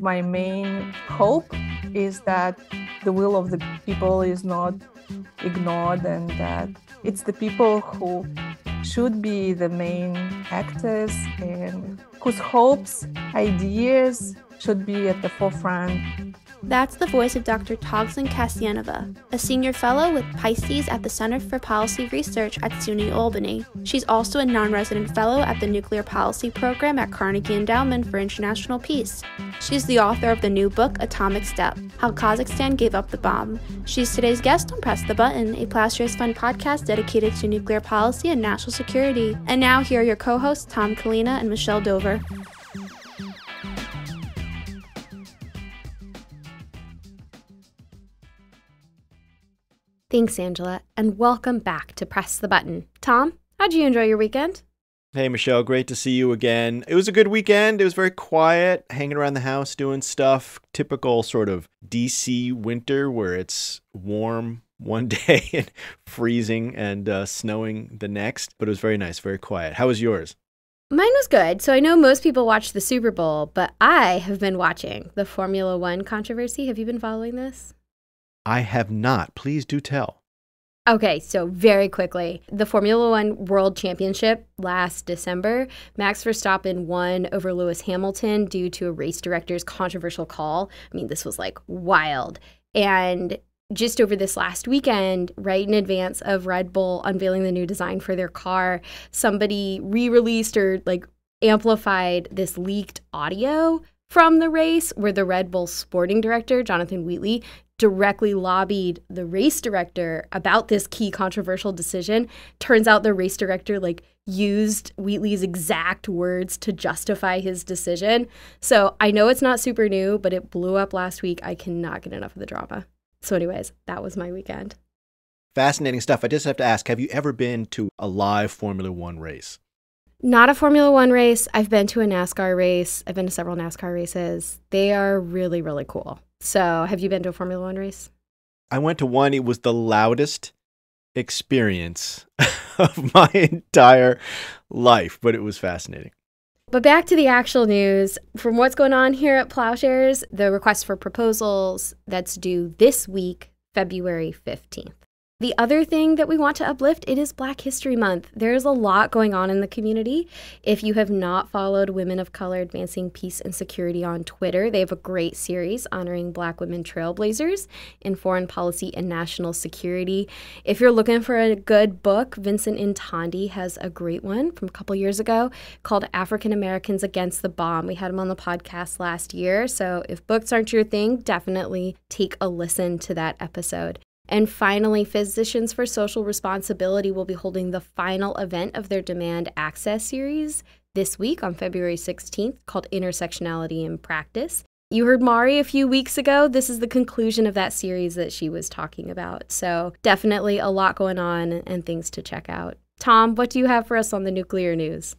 My main hope is that the will of the people is not ignored and that it's the people who should be the main actors and whose hopes, ideas should be at the forefront that's the voice of Dr. Togzhan Kassenova, a senior fellow with PISCES at the Center for Policy Research at SUNY Albany. She's also a non resident fellow at the Nuclear Policy Program at Carnegie Endowment for International Peace. She's the author of the new book, Atomic Steppe How Kazakhstan Gave Up the Bomb. She's today's guest on Press the Button, a Ploughshares Fund podcast dedicated to nuclear policy and national security. And now, here are your co hosts, Tom Collina and Michelle Dover. Thanks, Angela, and welcome back to Press the Button. Tom, how'd you enjoy your weekend? Hey, Michelle, great to see you again. It was a good weekend. It was very quiet, hanging around the house, doing stuff. Typical sort of DC winter where it's warm one day and freezing and uh, snowing the next. But it was very nice, very quiet. How was yours? Mine was good. So I know most people watch the Super Bowl, but I have been watching the Formula One controversy. Have you been following this? I have not. Please do tell. Okay, so very quickly, the Formula One World Championship last December, Max Verstappen won over Lewis Hamilton due to a race director's controversial call. I mean, this was like wild. And just over this last weekend, right in advance of Red Bull unveiling the new design for their car, somebody re released or like amplified this leaked audio from the race where the Red Bull sporting director, Jonathan Wheatley, directly lobbied the race director about this key controversial decision. Turns out the race director like used Wheatley's exact words to justify his decision. So I know it's not super new, but it blew up last week. I cannot get enough of the drama. So, anyways, that was my weekend. Fascinating stuff. I just have to ask have you ever been to a live Formula One race? Not a Formula One race. I've been to a NASCAR race. I've been to several NASCAR races. They are really, really cool. So, have you been to a Formula One race? I went to one. It was the loudest experience of my entire life, but it was fascinating. But back to the actual news. From what's going on here at Ploughshares, the request for proposals that's due this week, February 15th. The other thing that we want to uplift, it is Black History Month. There's a lot going on in the community. If you have not followed Women of Color Advancing Peace and Security on Twitter, they have a great series honoring Black women trailblazers in foreign policy and national security. If you're looking for a good book, Vincent Intondi has a great one from a couple years ago called African Americans Against the Bomb. We had him on the podcast last year, so if books aren't your thing, definitely take a listen to that episode. And finally, Physicians for Social Responsibility will be holding the final event of their Demand Access series this week on February 16th called Intersectionality in Practice. You heard Mari a few weeks ago. This is the conclusion of that series that she was talking about. So, definitely a lot going on and things to check out. Tom, what do you have for us on the nuclear news?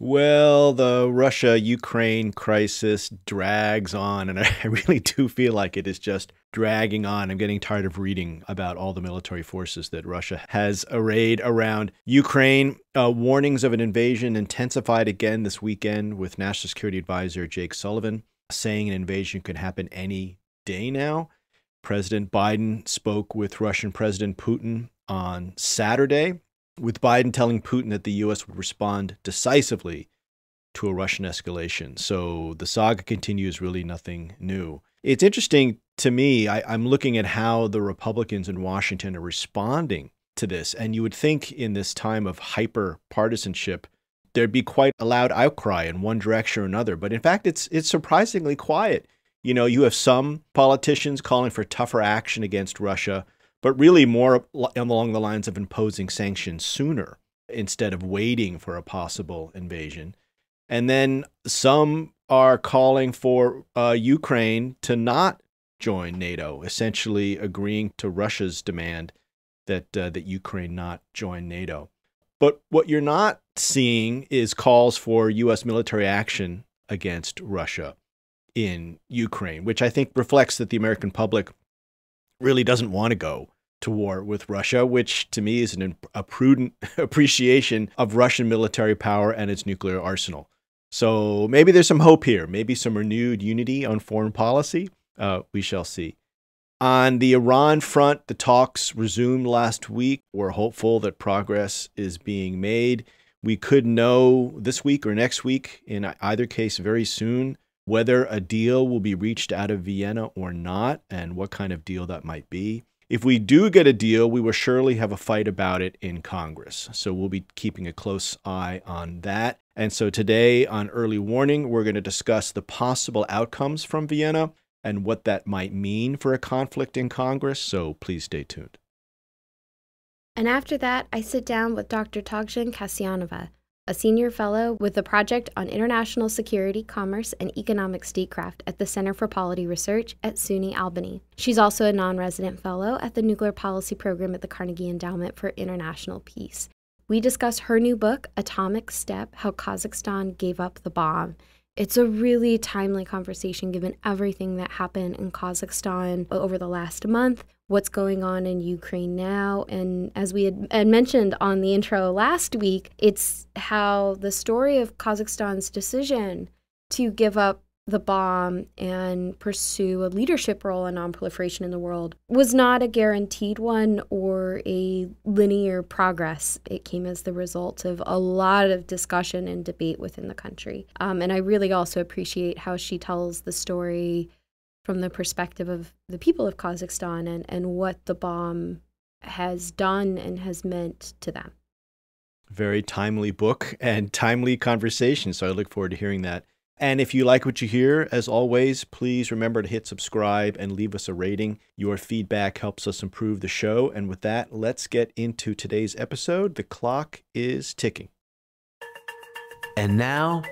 Well, the Russia Ukraine crisis drags on, and I really do feel like it is just dragging on. I'm getting tired of reading about all the military forces that Russia has arrayed around Ukraine. Uh, warnings of an invasion intensified again this weekend with National Security Advisor Jake Sullivan saying an invasion could happen any day now. President Biden spoke with Russian President Putin on Saturday with Biden telling Putin that the U.S. would respond decisively to a Russian escalation. So the saga continues, really nothing new. It's interesting to me, I, am looking at how the Republicans in Washington are responding to this. And you would think in this time of hyper partisanship, there'd be quite a loud outcry in one direction or another. But in fact, it's it's surprisingly quiet. You know, you have some politicians calling for tougher action against Russia but really more along the lines of imposing sanctions sooner instead of waiting for a possible invasion. And then some are calling for uh, Ukraine to not join NATO, essentially agreeing to Russia's demand that uh, that Ukraine not join NATO. But what you're not seeing is calls for U.S. military action against Russia in Ukraine, which I think reflects that the American public really doesn't want to go to war with Russia, which to me is an, a prudent appreciation of Russian military power and its nuclear arsenal. So maybe there's some hope here, maybe some renewed unity on foreign policy. Uh, we shall see. On the Iran front, the talks resumed last week. We're hopeful that progress is being made. We could know this week or next week, in either case, very soon, whether a deal will be reached out of Vienna or not, and what kind of deal that might be. If we do get a deal, we will surely have a fight about it in Congress. So we'll be keeping a close eye on that. And so today on Early Warning, we're going to discuss the possible outcomes from Vienna and what that might mean for a conflict in Congress. So please stay tuned. And after that, I sit down with Dr. Togzhan Kassenova, a senior fellow with the Project on International Security, Commerce, and Economic Statecraft at the Center for Policy Research at SUNY Albany. She's also a non resident fellow at the Nuclear Policy Program at the Carnegie Endowment for International Peace. We discuss her new book, Atomic Steppe How Kazakhstan Gave Up the Bomb. It's a really timely conversation given everything that happened in Kazakhstan over the last month what's going on in Ukraine now. And as we had, had, mentioned on the intro last week, it's how the story of Kazakhstan's decision to give up the bomb and pursue a leadership role in nonproliferation in the world was not a guaranteed one or a linear progress. It came as the result of a lot of discussion and debate within the country. Um, and I really also appreciate how she tells the story from the perspective of the people of Kazakhstan and, and what the bomb has done and has meant to them. Very timely book and timely conversation. So I look forward to hearing that. And if you like what you hear, as always, please remember to hit subscribe and leave us a rating. Your feedback helps us improve the show. And with that, let's get into today's episode. The clock is ticking. And now,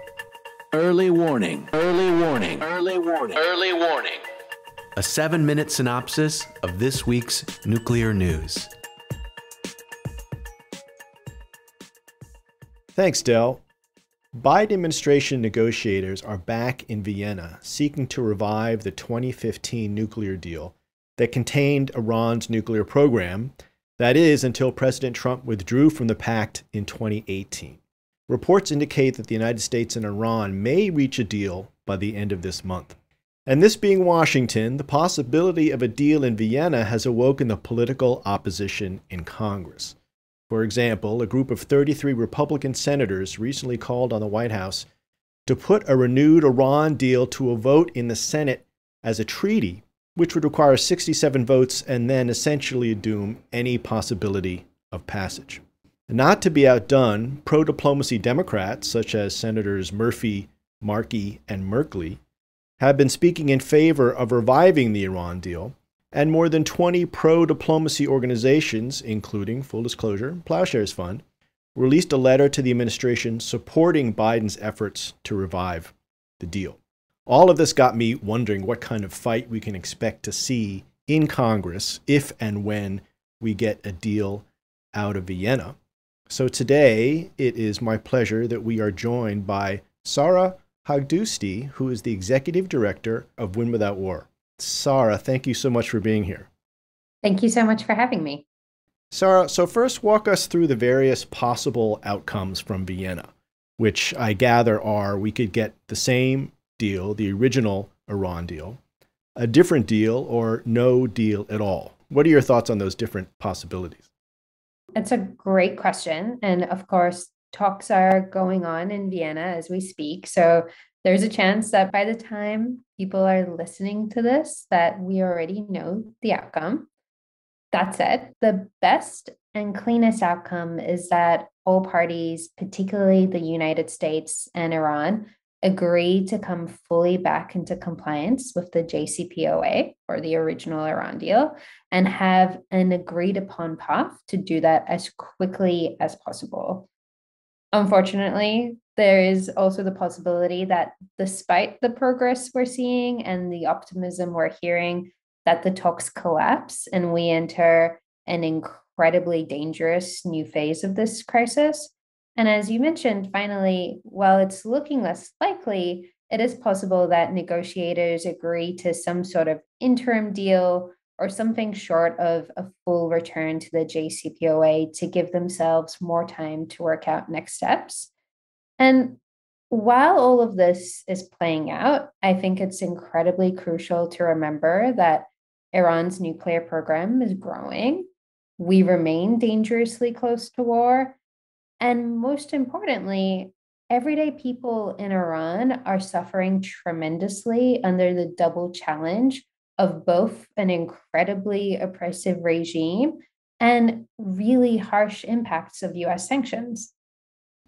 Early warning. Early warning. Early warning. Early warning. A seven minute synopsis of this week's nuclear news. Thanks, Dell. Biden administration negotiators are back in Vienna seeking to revive the 2015 nuclear deal that contained Iran's nuclear program, that is, until President Trump withdrew from the pact in 2018. Reports indicate that the United States and Iran may reach a deal by the end of this month. And this being Washington, the possibility of a deal in Vienna has awoken the political opposition in Congress. For example, a group of 33 Republican senators recently called on the White House to put a renewed Iran deal to a vote in the Senate as a treaty, which would require 67 votes and then essentially doom any possibility of passage. Not to be outdone, pro diplomacy Democrats, such as Senators Murphy, Markey, and Merkley, have been speaking in favor of reviving the Iran deal, and more than 20 pro diplomacy organizations, including, full disclosure, Ploughshares Fund, released a letter to the administration supporting Biden's efforts to revive the deal. All of this got me wondering what kind of fight we can expect to see in Congress if and when we get a deal out of Vienna. So today it is my pleasure that we are joined by Sara Haghdoosti, who is the executive director of Win Without War. Sara, thank you so much for being here. Thank you so much for having me. Sara, so first walk us through the various possible outcomes from Vienna, which I gather are we could get the same deal, the original Iran deal, a different deal, or no deal at all. What are your thoughts on those different possibilities? It's a great question. And of course, talks are going on in Vienna as we speak. So there's a chance that by the time people are listening to this, that we already know the outcome. That said, the best and cleanest outcome is that all parties, particularly the United States and Iran, agree to come fully back into compliance with the JCPOA or the original Iran deal and have an agreed upon path to do that as quickly as possible. Unfortunately, there is also the possibility that despite the progress we're seeing and the optimism we're hearing, that the talks collapse and we enter an incredibly dangerous new phase of this crisis and as you mentioned, finally, while it's looking less likely, it is possible that negotiators agree to some sort of interim deal or something short of a full return to the JCPOA to give themselves more time to work out next steps. And while all of this is playing out, I think it's incredibly crucial to remember that Iran's nuclear program is growing. We remain dangerously close to war. And most importantly, everyday people in Iran are suffering tremendously under the double challenge of both an incredibly oppressive regime and really harsh impacts of US sanctions.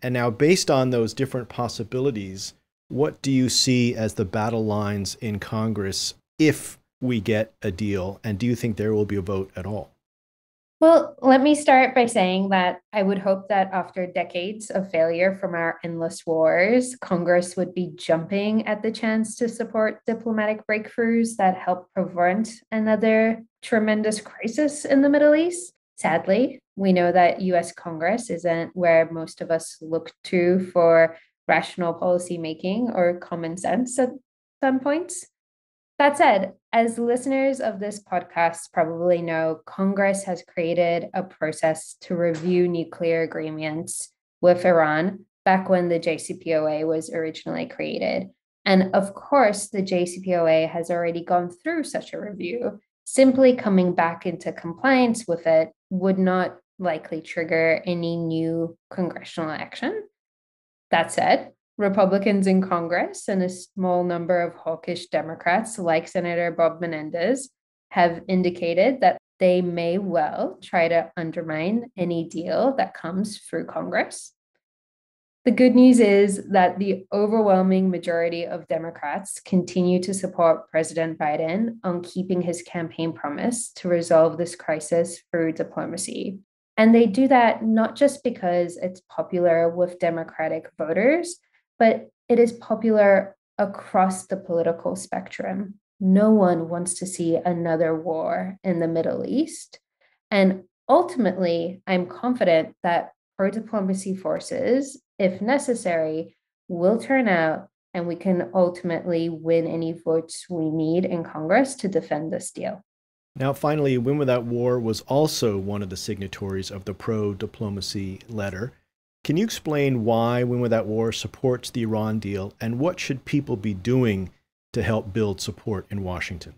And now, based on those different possibilities, what do you see as the battle lines in Congress if we get a deal? And do you think there will be a vote at all? Well, let me start by saying that I would hope that after decades of failure from our endless wars, Congress would be jumping at the chance to support diplomatic breakthroughs that help prevent another tremendous crisis in the Middle East. Sadly, we know that US Congress isn't where most of us look to for rational policy making or common sense at some points. That said, as listeners of this podcast probably know, Congress has created a process to review nuclear agreements with Iran back when the JCPOA was originally created. And of course, the JCPOA has already gone through such a review. Simply coming back into compliance with it would not likely trigger any new congressional action. That said, Republicans in Congress and a small number of hawkish Democrats, like Senator Bob Menendez, have indicated that they may well try to undermine any deal that comes through Congress. The good news is that the overwhelming majority of Democrats continue to support President Biden on keeping his campaign promise to resolve this crisis through diplomacy. And they do that not just because it's popular with Democratic voters, but it is popular across the political spectrum. No one wants to see another war in the Middle East. And ultimately, I'm confident that pro diplomacy forces, if necessary, will turn out and we can ultimately win any votes we need in Congress to defend this deal. Now, finally, Win Without War was also one of the signatories of the pro diplomacy letter. Can you explain why Win Without War supports the Iran deal and what should people be doing to help build support in Washington?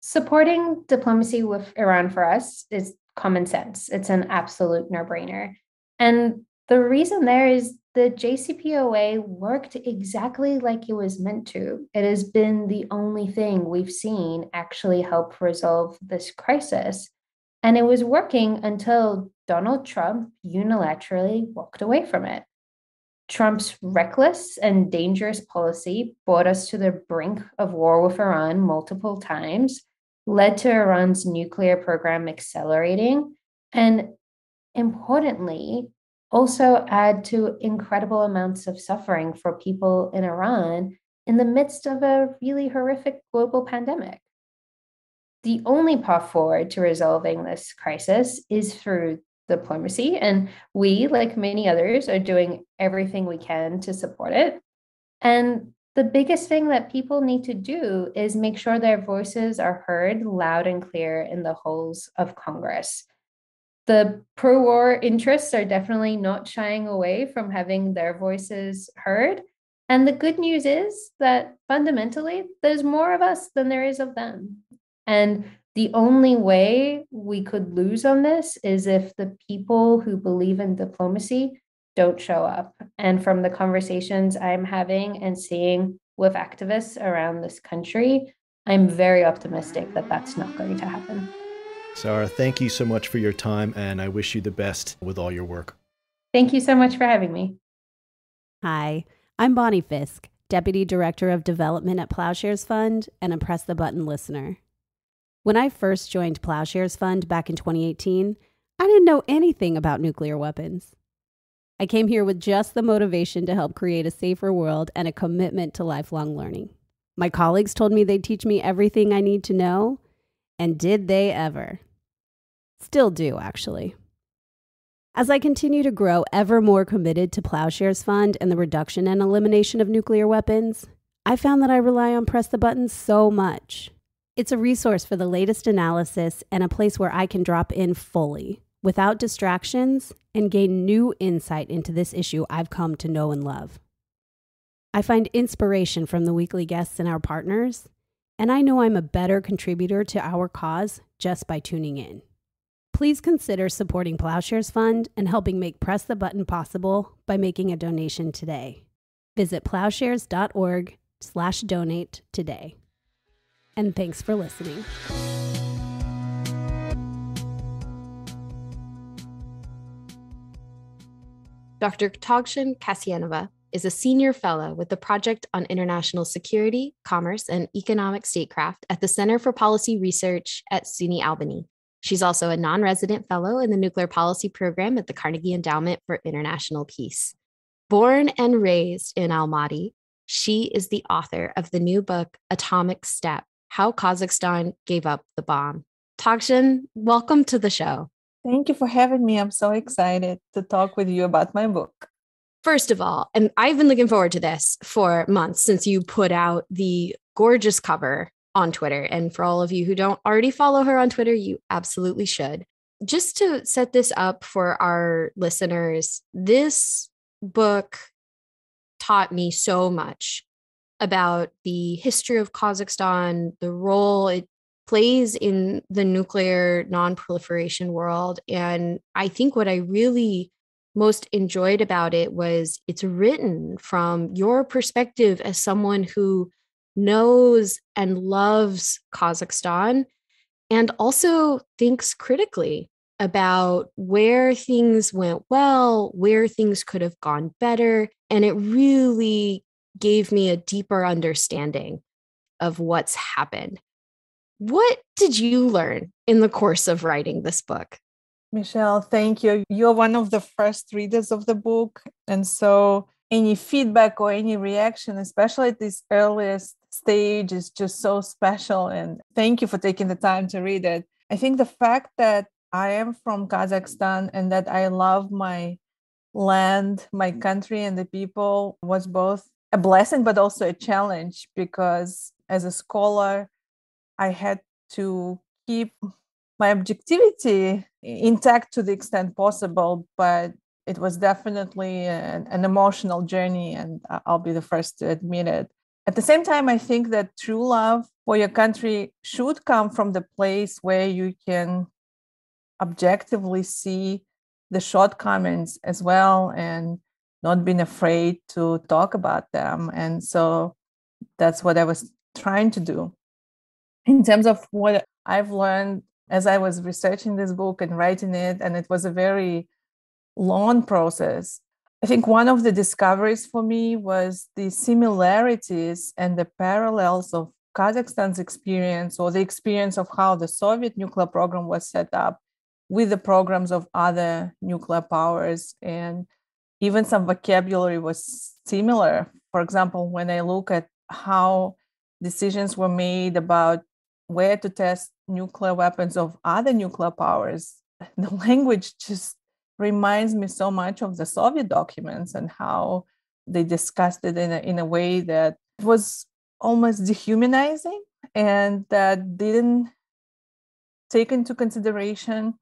Supporting diplomacy with Iran for us is common sense. It's an absolute no brainer. And the reason there is the JCPOA worked exactly like it was meant to. It has been the only thing we've seen actually help resolve this crisis. And it was working until Donald Trump unilaterally walked away from it. Trump's reckless and dangerous policy brought us to the brink of war with Iran multiple times, led to Iran's nuclear program accelerating, and importantly, also add to incredible amounts of suffering for people in Iran in the midst of a really horrific global pandemic. The only path forward to resolving this crisis is through diplomacy. And we, like many others, are doing everything we can to support it. And the biggest thing that people need to do is make sure their voices are heard loud and clear in the halls of Congress. The pro war interests are definitely not shying away from having their voices heard. And the good news is that fundamentally, there's more of us than there is of them. And the only way we could lose on this is if the people who believe in diplomacy don't show up. And from the conversations I'm having and seeing with activists around this country, I'm very optimistic that that's not going to happen. Sara, thank you so much for your time, and I wish you the best with all your work. Thank you so much for having me. Hi, I'm Bonnie Fisk, Deputy Director of Development at Ploughshares Fund and a Press the Button listener. When I first joined Ploughshares Fund back in 2018, I didn't know anything about nuclear weapons. I came here with just the motivation to help create a safer world and a commitment to lifelong learning. My colleagues told me they'd teach me everything I need to know, and did they ever? Still do, actually. As I continue to grow ever more committed to Ploughshares Fund and the reduction and elimination of nuclear weapons, I found that I rely on Press the Button so much. It's a resource for the latest analysis and a place where I can drop in fully, without distractions, and gain new insight into this issue I've come to know and love. I find inspiration from the weekly guests and our partners, and I know I'm a better contributor to our cause just by tuning in. Please consider supporting Ploughshares Fund and helping make Press the Button possible by making a donation today. Visit ploughshares.org slash donate today. And thanks for listening. Dr. Togzhan Kassenova is a senior fellow with the Project on International Security, Commerce, and Economic Statecraft at the Center for Policy Research at SUNY Albany. She's also a non resident fellow in the Nuclear Policy Program at the Carnegie Endowment for International Peace. Born and raised in Almaty, she is the author of the new book, Atomic Steppe How Kazakhstan Gave Up the Bomb. Togzhan, welcome to the show. Thank you for having me. I'm so excited to talk with you about my book. First of all, and I've been looking forward to this for months since you put out the gorgeous cover on Twitter. And for all of you who don't already follow her on Twitter, you absolutely should. Just to set this up for our listeners, this book taught me so much about the history of Kazakhstan, the role it plays in the nuclear non-proliferation world and i think what i really most enjoyed about it was it's written from your perspective as someone who knows and loves Kazakhstan and also thinks critically about where things went well, where things could have gone better. And it really gave me a deeper understanding of what's happened. What did you learn in the course of writing this book? Michelle, thank you. You're one of the first readers of the book. And so, any feedback or any reaction, especially at this earliest stage, is just so special. And thank you for taking the time to read it. I think the fact that I am from Kazakhstan and that I love my land, my country, and the people was both a blessing, but also a challenge because as a scholar, I had to keep my objectivity intact to the extent possible, but it was definitely an, an, emotional journey, and I'll be the first to admit it. At the same time, I think that true love for your country should come from the place where you can objectively see the shortcomings as well and not being afraid to talk about them. And so that's what I was trying to do in terms of what I've learned as I was researching this book and writing it, and it was a very long process. I think one of the discoveries for me was the similarities and the parallels of Kazakhstan's experience or the experience of how the Soviet nuclear program was set up with the programs of other nuclear powers. And even some vocabulary was similar. For example, when I look at how decisions were made about where to test nuclear weapons of other nuclear powers, the language just reminds me so much of the Soviet documents and how they discussed it in a, in a way that was almost dehumanizing and that didn't take into consideration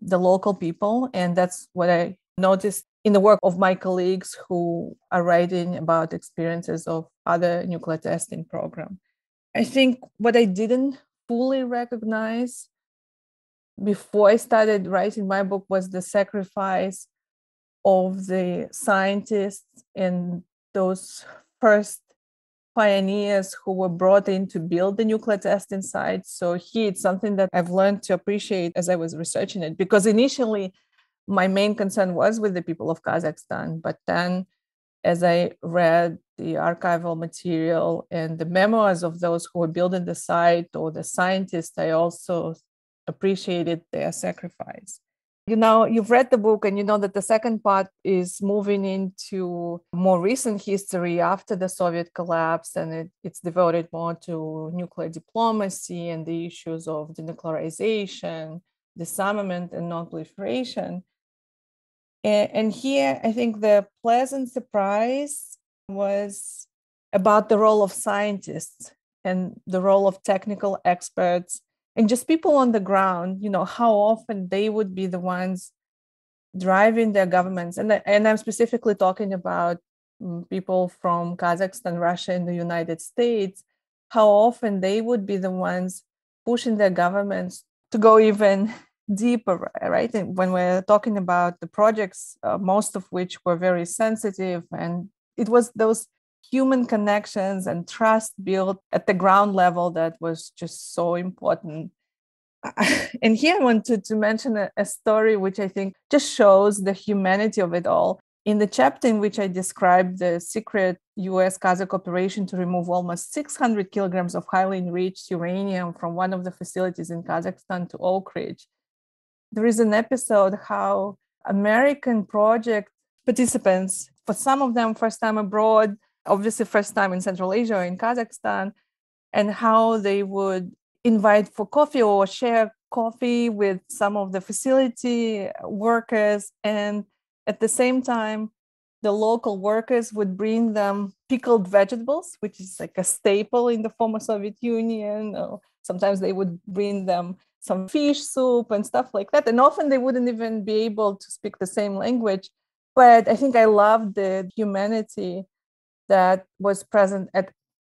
the local people. And that's what I noticed in the work of my colleagues who are writing about experiences of other nuclear testing program. I think what I didn't fully recognize before I started writing my book was the sacrifice of the scientists and those first pioneers who were brought in to build the nuclear testing site. So here it's something that I've learned to appreciate as I was researching it because initially my main concern was with the people of Kazakhstan, but then as I read the archival material and the memoirs of those who were building the site or the scientists, I also appreciated their sacrifice. You know, you've read the book and you know that the second part is moving into more recent history after the Soviet collapse, and it, it's devoted more to nuclear diplomacy and the issues of denuclearization, disarmament, and non-proliferation. And, and here, I think the pleasant surprise was about the role of scientists and the role of technical experts and just people on the ground, you know, how often they would be the ones driving their governments. And, and I'm specifically talking about mm, people from Kazakhstan, Russia, and the United States, how often they would be the ones pushing their governments to go even deeper, right? When we're talking about the projects, uh, most of which were very sensitive, and it was those human connections and trust built at the ground level that was just so important. and here I wanted to mention a, a story which I think just shows the humanity of it all. In the chapter in which I described the secret US Kazakh operation to remove almost 600 kilograms of highly enriched uranium from one of the facilities in Kazakhstan to Oak Ridge, there is an episode how American project participants, for some of them, first time abroad, obviously first time in Central Asia or in Kazakhstan, and how they would invite for coffee or share coffee with some of the facility workers. And at the same time, the local workers would bring them pickled vegetables, which is like a staple in the former Soviet Union. Or sometimes they would bring them some fish soup and stuff like that. And often they wouldn't even be able to speak the same language. But I think I loved the humanity that was present at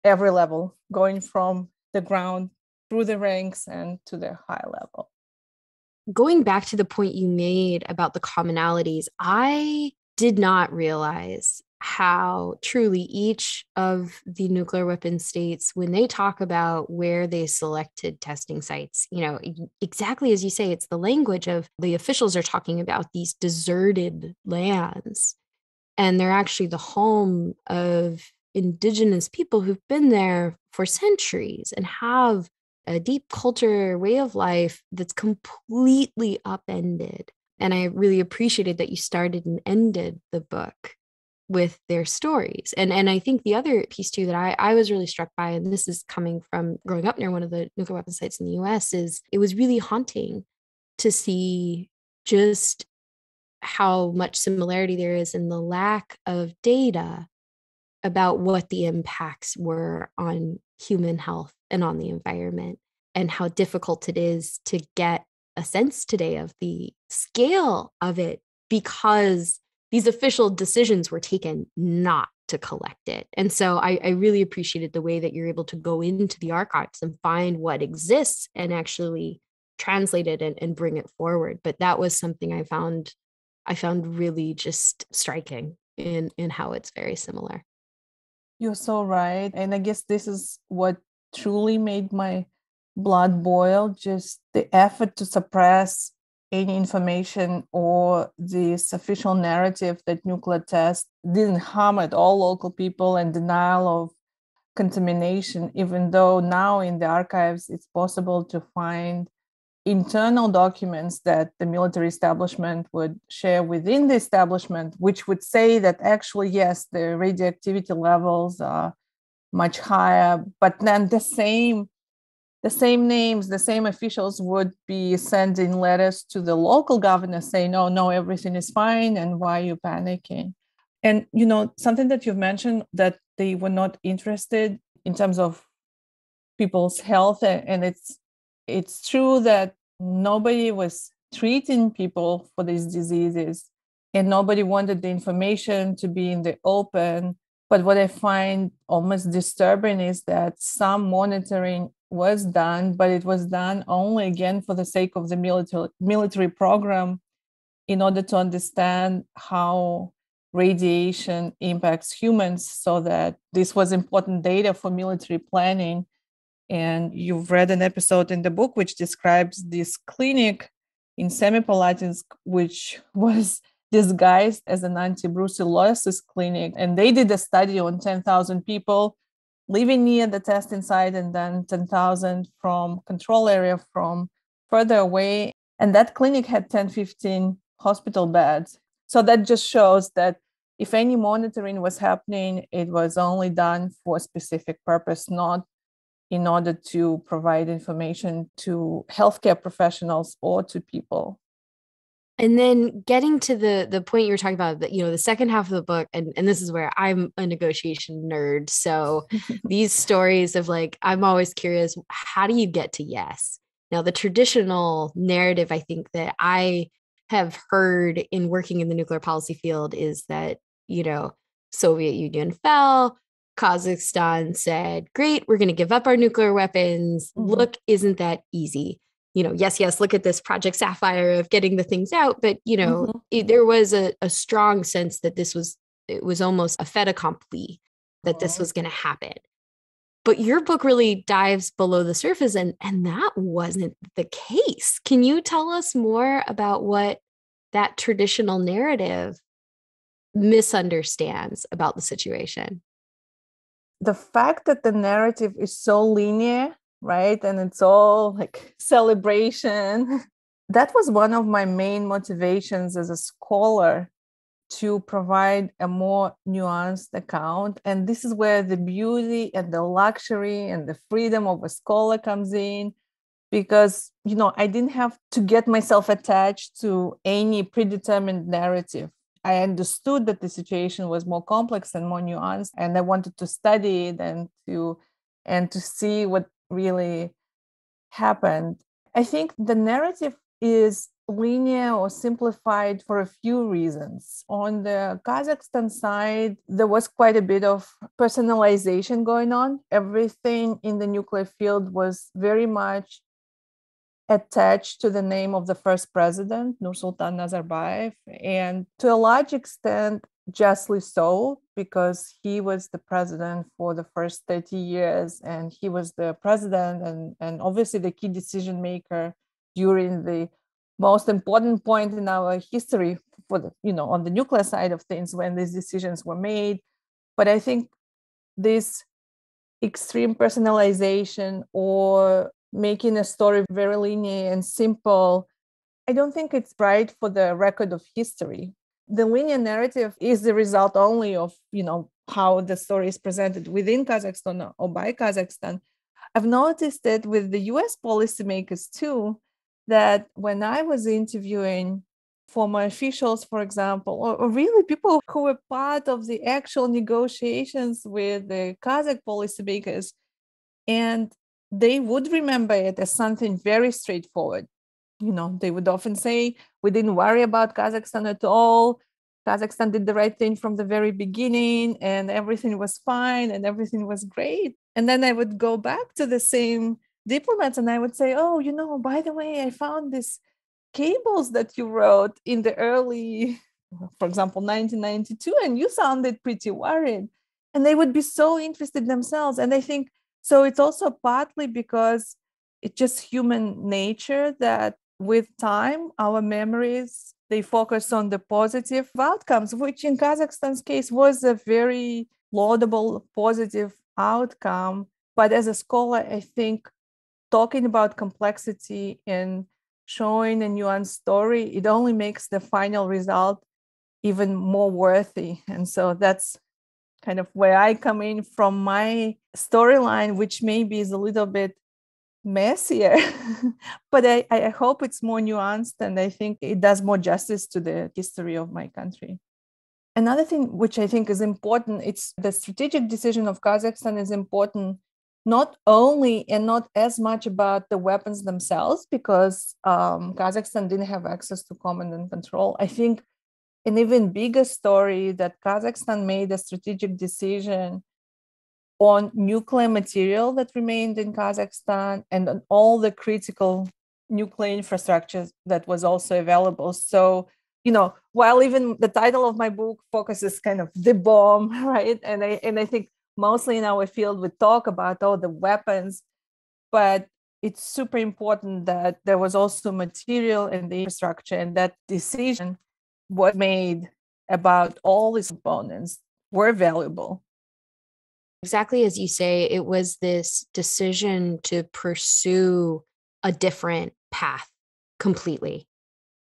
every level, going from the ground through the ranks and to the high level. Going back to the point you made about the commonalities, I did not realize how truly each of the nuclear weapon states when they talk about where they selected testing sites you know exactly as you say it's the language of the officials are talking about these deserted lands. And they're actually the home of indigenous people who've been there for centuries and have a deep culture way of life that's completely upended. And i really appreciated that you started and ended the book with their stories and and i think the other piece too that i i was really struck by and this is coming from growing up near one of the nuclear weapon sites in the us is it was really haunting to see just how much similarity there is in the lack of data about what the impacts were on human health and on the environment and how difficult it is to get a sense today of the scale of it because these official decisions were taken not to collect it. And so I, I, really appreciated the way that you're able to go into the archives and find what exists and actually translate it and, and bring it forward. But that was something I found I found really just striking in in how it's very similar. You're so right. And I guess this is what truly made my blood boil, just the effort to suppress any information or this official narrative that nuclear tests didn't harm at all local people and denial of contamination, even though now in the archives it's possible to find internal documents that the military establishment would share within the establishment, which would say that actually, yes, the radioactivity levels are much higher, but then the same the same names, the same officials would be sending letters to the local governor saying, no, no, everything is fine, and why are you panicking?" And you know something that you've mentioned that they were not interested in terms of people's health, and it's it's true that nobody was treating people for these diseases, and nobody wanted the information to be in the open. But what I find almost disturbing is that some monitoring was done, but it was done only again for the sake of the military military program in order to understand how radiation impacts humans so that this was important data for military planning. And you've read an episode in the book which describes this clinic in Semipalatinsk which was disguised as an anti-brucellosis clinic. And they did a study on 10,000 people living near the testing site and then 10,000 from control area from further away. And that clinic had 10, 15 hospital beds. So that just shows that if any monitoring was happening, it was only done for a specific purpose, not in order to provide information to healthcare professionals or to people and then getting to the the point you were talking about that you know the second half of the book and and this is where i'm a negotiation nerd so these stories of like i'm always curious how do you get to yes now the traditional narrative i think that i have heard in working in the nuclear policy field is that you know Soviet Union fell. Kazakhstan said, Great, we're going to give up our nuclear weapons. Mm-hmm. Look, isn't that easy? You know, yes, yes, look at this Project Sapphire of getting the things out. But, you know, mm-hmm. it, there was a, a, strong sense that this was, it was almost a fait accompli that this was going to happen. But your book really dives below the surface, and, and that wasn't the case. Can you tell us more about what that traditional narrative misunderstands about the situation? the fact that the narrative is so linear, right? And it's all like celebration. that was one of my main motivations as a scholar to provide a more nuanced account. And this is where the beauty and the luxury and the freedom of a scholar comes in. Because, you know, I didn't have to get myself attached to any predetermined narrative. I understood that the situation was more complex and more nuanced, and I wanted to study it and to and to see what really happened. I think the narrative is linear or simplified for a few reasons. On the Kazakhstan side, there was quite a bit of personalization going on. Everything in the nuclear field was very much attached to the name of the first president, Nursultan Nazarbayev, and to a large extent, justly so, because he was the president for the first 30 years and he was the president and, and obviously the key decision maker during the most important point in our history for the, you know, on the nuclear side of things when these decisions were made. But I think this extreme personalization or making a story very linear and simple, I don't think it's right for the record of history. The linear narrative is the result only of, you know, how the story is presented within Kazakhstan or by Kazakhstan. I've noticed that with the US policymakers too, that when I was interviewing former officials, for example, or, really people who were part of the actual negotiations with the Kazakh policymakers, and they would remember it as something very straightforward. You know, they would often say, We didn't worry about Kazakhstan at all. Kazakhstan did the right thing from the very beginning, and everything was fine and everything was great. And then I would go back to the same diplomats and I would say, Oh, you know, by the way, I found these cables that you wrote in the early, for example, 1992, and you sounded pretty worried. And they would be so interested themselves. And I think so it's also partly because it's just human nature that with time, our memories they focus on the positive outcomes, which in Kazakhstan's case was a very laudable positive outcome. But as a scholar, I think talking about complexity and showing a nuanced story, it only makes the final result even more worthy. And so that's kind of where I come in from my storyline, which maybe is a little bit messier, but I, I hope it's more nuanced and I think it does more justice to the history of my country. Another thing which I think is important, it's the strategic decision of Kazakhstan is important not only and not as much about the weapons themselves, because um, Kazakhstan didn't have access to command and control. I think an even bigger story that Kazakhstan made a strategic decision on nuclear material that remained in Kazakhstan and on all the critical nuclear infrastructure that was also available. So, you know, while even the title of my book focuses kind of the bomb, right? And I and I think mostly in our field we talk about all the weapons, but it's super important that there was also material and the infrastructure and that decision was made about all these components were valuable exactly as you say, it was this decision to pursue a different path completely.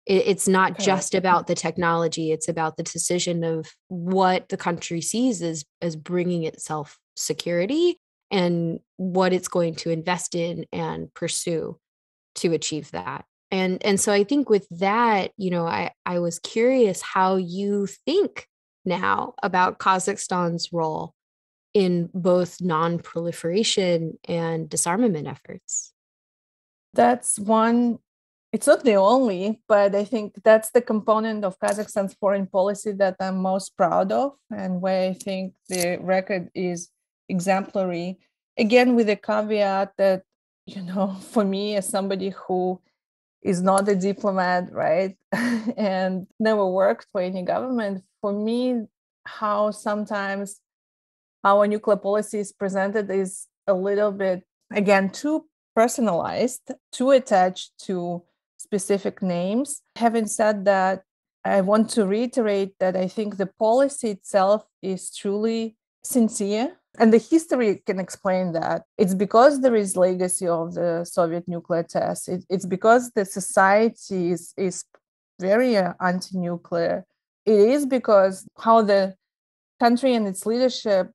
It, it's not okay. just about the technology, it's about the decision of what the country sees as, as bringing itself security and what it's going to invest in and pursue to achieve that. And, and so I think with that, you know, I, I was curious how you think now about Kazakhstan's role in both non-proliferation and disarmament efforts? That's one it's not the only, but I think that's the component of Kazakhstan's foreign policy that I'm most proud of and where I think the record is exemplary. Again, with the caveat that, you know, for me as somebody who is not a diplomat, right, and never worked for any government, for me, how sometimes our nuclear policy is presented is a little bit, again, too personalized, too attached to specific names. Having said that, I want to reiterate that I think the policy itself is truly sincere. And the history can explain that. It's because there is legacy of the Soviet nuclear tests. It, it's because the society is, is very uh, anti-nuclear. It is because how the country and its leadership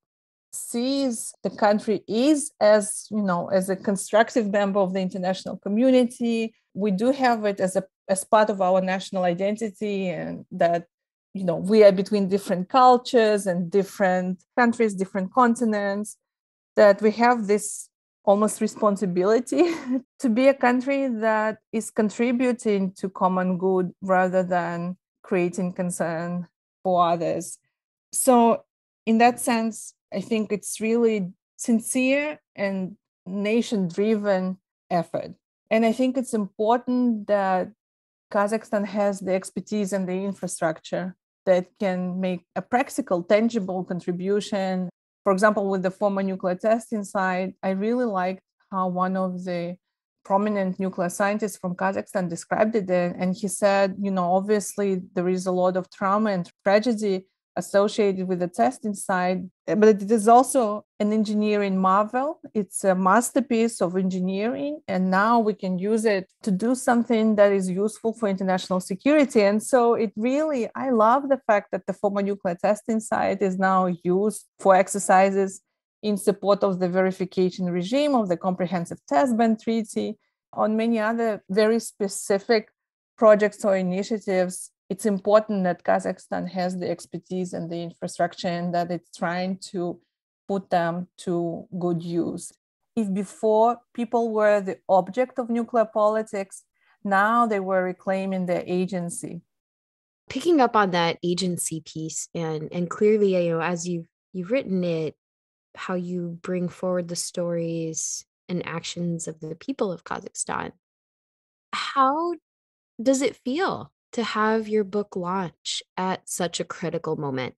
sees the country is as you know as a constructive member of the international community. We do have it as a as part of our national identity and that you know we are between different cultures and different countries different continents that we have this almost responsibility to be a country that is contributing to common good rather than creating concern for others. So in that sense i think it's really sincere and nation driven effort and I think it's important that Kazakhstan has the expertise and the infrastructure that can make a practical, tangible contribution. For example, with the former nuclear testing site, I really liked how one of the prominent nuclear scientists from Kazakhstan described it. And he said, you know, obviously there is a lot of trauma and tragedy associated with the testing side, eh, but it is also an engineering marvel. It's a masterpiece of engineering, and now we can use it to do something that is useful for international security. And so it really, I love the fact that the former nuclear testing site is now used for exercises in support of the verification regime of the Comprehensive Test Ban Treaty, on many other very specific projects or initiatives it's important that Kazakhstan has the expertise and the infrastructure and that it's trying to put them to good use. If before people were the object of nuclear politics, now they were reclaiming their agency. Picking up on that agency piece and and clearly, you know, as you've you've written it, how you bring forward the stories and actions of the people of Kazakhstan. How does it feel to have your book launch at such a critical moment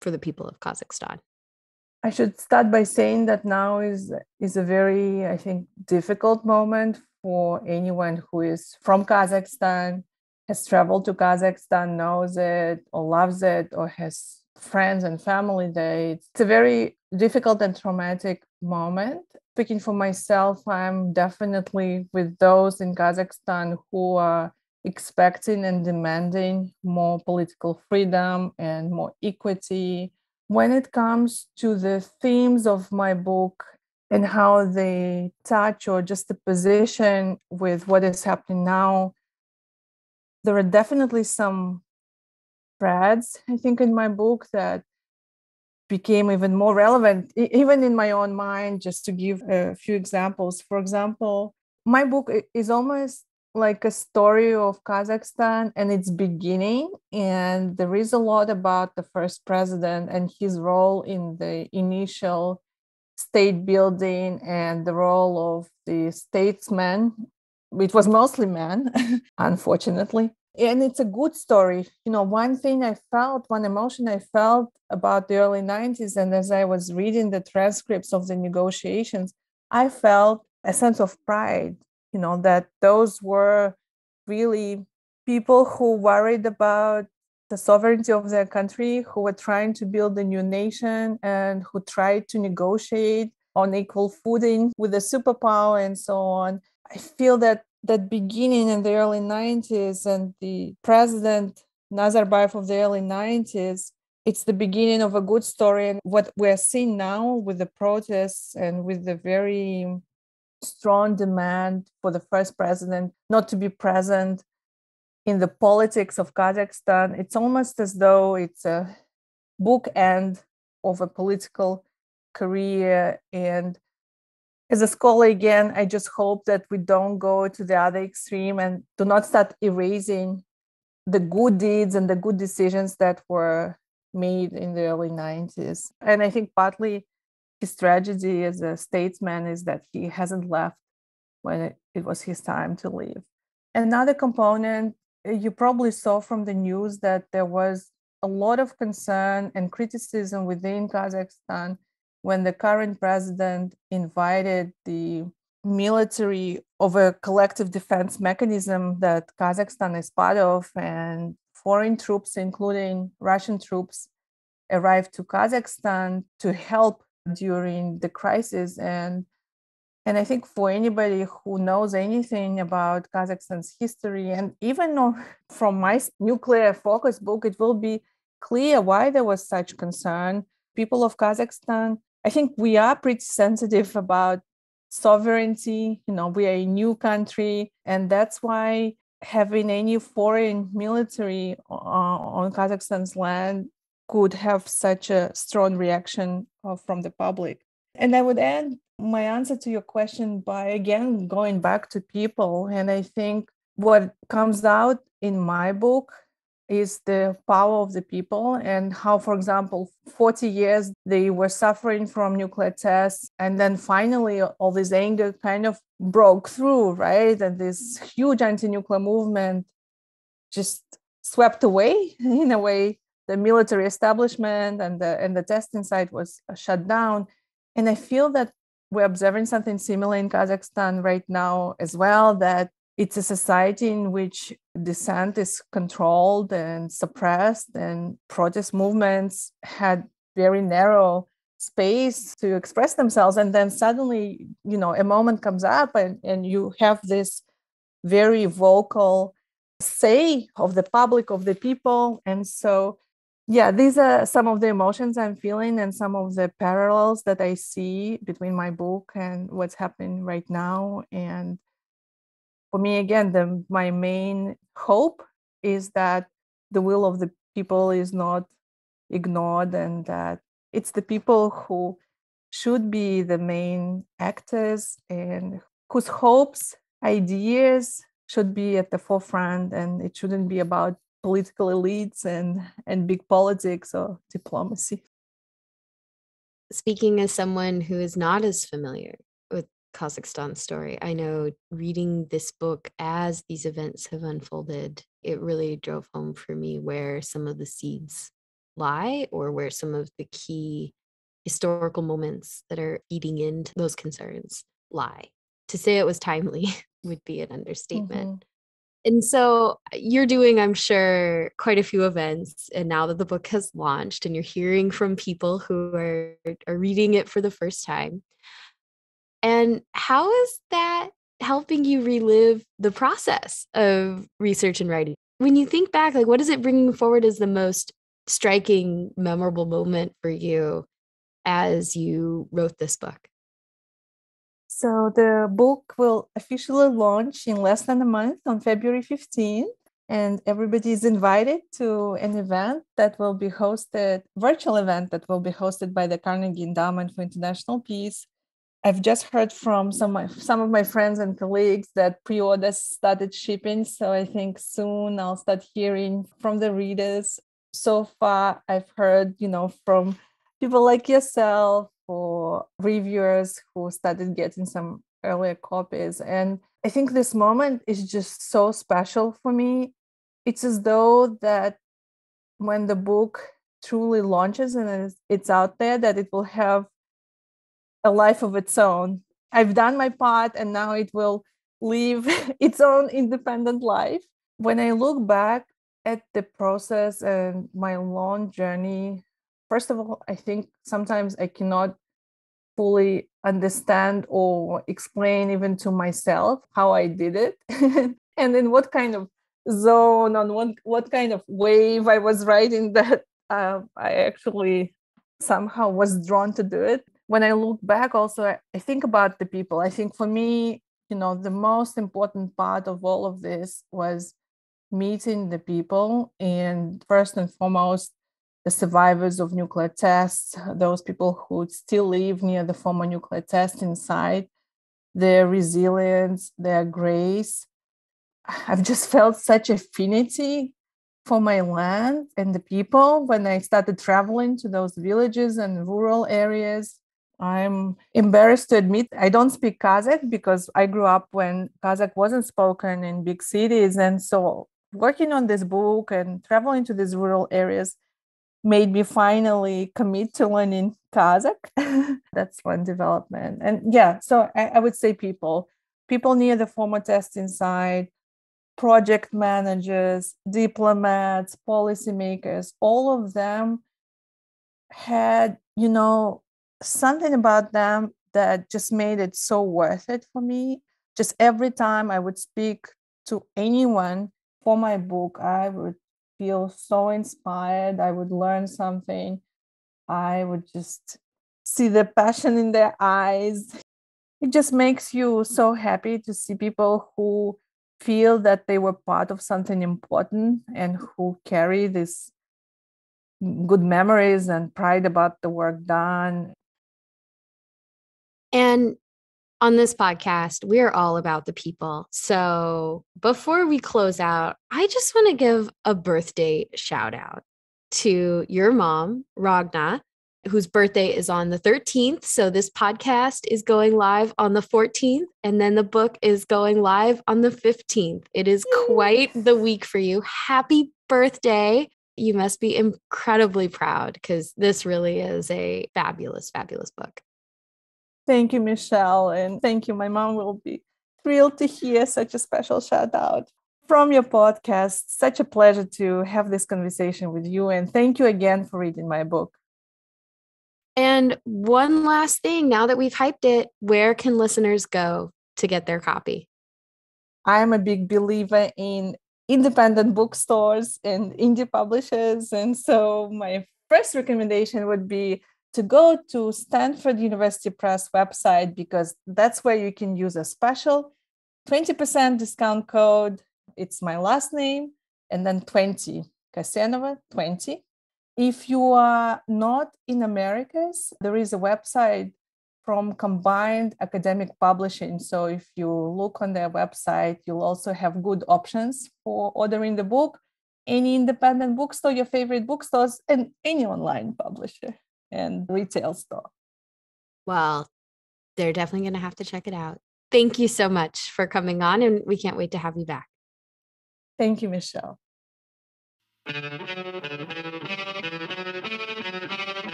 for the people of Kazakhstan? I should start by saying that now is is a very, I think, difficult moment for anyone who is from Kazakhstan, has traveled to Kazakhstan, knows it or loves it, or has friends and family there. It's a very difficult and traumatic moment. Speaking for myself, I'm definitely with those in Kazakhstan who are expecting and demanding more political freedom and more equity. When it comes to the themes of my book and how they touch or just the position with what is happening now, there are definitely some threads, I think, in my book that became even more relevant, even in my own mind, just to give a few examples. For example, my book is almost like a story of Kazakhstan and its beginning. And there is a lot about the first president and his role in the initial state building and the role of the statesman. It was mostly men, unfortunately. And it's a good story. You know, one thing I felt, one emotion I felt about the early 90s, and as I was reading the transcripts of the negotiations, I felt a sense of pride you know that those were really people who worried about the sovereignty of their country who were trying to build a new nation and who tried to negotiate on equal footing with a superpower and so on. I feel that that beginning in the early 90s and the president nazarbayev of the early 90s it's the beginning of a good story and what we're seeing now with the protests and with the very strong demand for the first president not to be present in the politics of Kazakhstan. It's almost as though it's a bookend of a political career. And as a scholar, again, I just hope that we don't go to the other extreme and do not start erasing the good deeds and the good decisions that were made in the early 90s. And I think partly his tragedy as a statesman is that he hasn't left when it, it was his time to leave. Another component uh, you probably saw from the news that there was a lot of concern and criticism within Kazakhstan when the current president invited the military of a collective defense mechanism that Kazakhstan is part of, and foreign troops, including Russian troops, arrived to Kazakhstan to help during the crisis. And and I think for anybody who knows anything about Kazakhstan's history, and even from my nuclear focus book, it will be clear why there was such concern. People of Kazakhstan, I think we are pretty sensitive about sovereignty. You know, we are a new country, and that's why having any foreign military on Kazakhstan's land could have such a strong reaction uh, from the public. And I would add my answer to your question by again going back to people. And I think what comes out in my book is the power of the people and how, for example, 40 years they were suffering from nuclear tests. And then finally, all this anger kind of broke through, right? And this huge anti nuclear movement just swept away in a way the military establishment and the and the testing site was shut down. And i feel that we're observing something similar in Kazakhstan right now as well that it's a society in which dissent is controlled and suppressed and protest movements had very narrow space to express themselves. And then suddenly you know a moment comes up and, and you have this very vocal say of the public of the people. And so yeah these are some of the emotions i'm feeling and some of the parallels that i see between my book and what's happening right now. And for me again the my main hope is that the will of the people is not ignored and that it's the people who should be the main actors and whose hopes ideas should be at the forefront and it shouldn't be about political elites and and big politics or diplomacy speaking as someone who is not as familiar with Kazakhstan's story, I know reading this book as these events have unfolded, it really drove home for me where some of the seeds lie or where some of the key historical moments that are eating into those concerns lie. To say it was timely would be an understatement. Mm-hmm. And so uh, you're doing, I'm sure, quite a few events. And now that the book has launched and you're hearing from people who are, are reading it for the first time. And how is that helping you relive the process of research and writing? When you think back, like what is it bringing forward as the most striking, memorable moment for you as you wrote this book? So the book will officially launch in less than a month on February 15th. And everybody is invited to an event that will be hosted, virtual event that will be hosted by the Carnegie Endowment for International Peace. I've just heard from some of my, some of my friends and colleagues that pre-orders started shipping. So I think soon I'll start hearing from the readers. So far, I've heard, you know, from people like yourself, for reviewers who started getting some earlier copies. And I think this moment is just so special for me. It's as though that when the book truly launches and it's out there, that it will have a life of its own. I've done my part and now it will live its own independent life. When I look back at the process and my long journey first of all, I think sometimes I cannot fully understand or explain even to myself how I did it and in what kind of zone on what what kind of wave I was riding that uh, I actually somehow was drawn to do it. When I look back, also I, I think about the people. I think for me, you know, the most important part of all of this was meeting the people and first and foremost the survivors of nuclear tests, those people who still live near the former nuclear testing site, their resilience, their grace. I've just felt such affinity for my land and the people when I started traveling to those villages and rural areas. I'm embarrassed to admit I don't speak Kazakh because I grew up when Kazakh wasn't spoken in big cities. And so working on this book and traveling to these rural areas made me finally commit to learning Kazakh. That's one development. And yeah, so I, I, would say people, people near the former testing site, project managers, diplomats, policymakers, all of them had, you know, something about them that just made it so worth it for me. Just every time I would speak to anyone for my book, I would feel so inspired. I would learn something. I would just see the passion in their eyes. It just makes you so happy to see people who feel that they were part of something important and who carry this good memories and pride about the work done. And on this podcast, we're all about the people. So before we close out, I just want to give a birthday shout out to your mom, Ragna, whose birthday is on the 13th. So this podcast is going live on the 14th, and then the book is going live on the 15th. It is quite the week for you. Happy birthday. You must be incredibly proud because this really is a fabulous, fabulous book. Thank you, Michelle. And thank you. My mom will be thrilled to hear such a special shout out from your podcast. Such a pleasure to have this conversation with you. And thank you again for reading my book. And one last thing now that we've hyped it, where can listeners go to get their copy? I'm a big believer in independent bookstores and indie publishers. And so my first recommendation would be to go to Stanford University Press website because that's where you can use a special 20% discount code. It's my last name and then 20, Kassenova 20. If you are not in Americas, there is a website from Combined Academic Publishing. So if you look on their website, you'll also have good options for ordering the book. Any independent bookstore, your favorite bookstores, and any online publisher and retail store. Well, they're definitely going to have to check it out. Thank you so much for coming on, and we can't wait to have you back. Thank you, Michelle.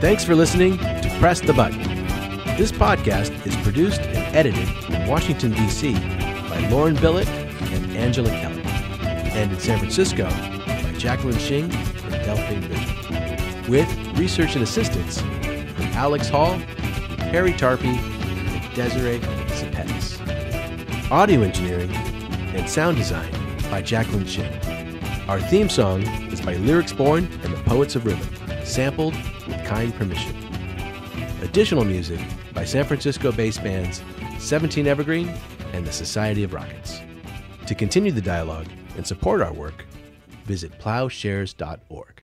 Thanks for listening to Press the Button. This podcast is produced and edited in Washington, D.C. by Lauren Billett and Angela Kelly and in San Francisco by Jacqueline Shing from Delphine Vision, with research and assistance from Alex Hall, Harry Tarpey, and Desiree Cepetis. Audio engineering and sound design by Jacqueline Shing. Our theme song is by Lyrics Born and the Poets of Rhythm, sampled with kind permission. Additional music by San Francisco based bands 17 Evergreen and the Society of Rockets. To continue the dialogue, and support our work, visit ploughshares.org.